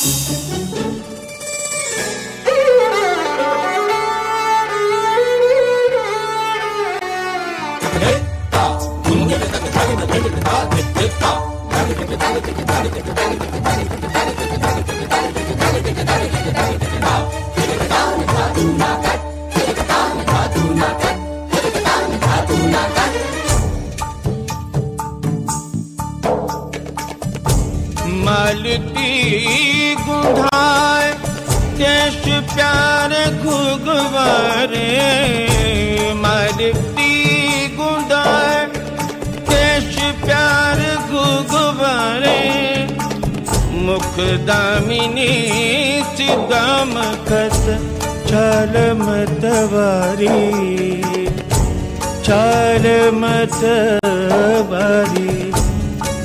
됐다. मालती गुंधाय केश प्यार घुगवारे मालती गुंधाय केश प्यार घुगवारे। मुख दामिनी सिदम खत छल मतवारी छल मतवारी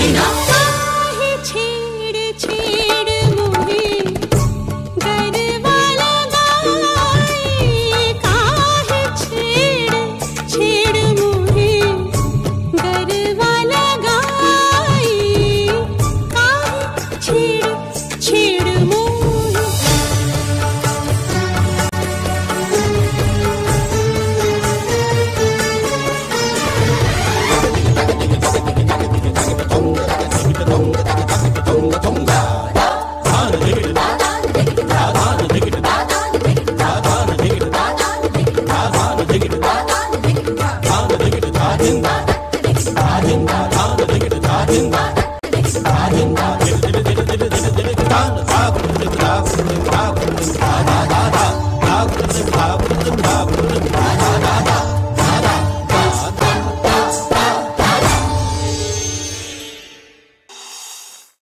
Enough. da da da da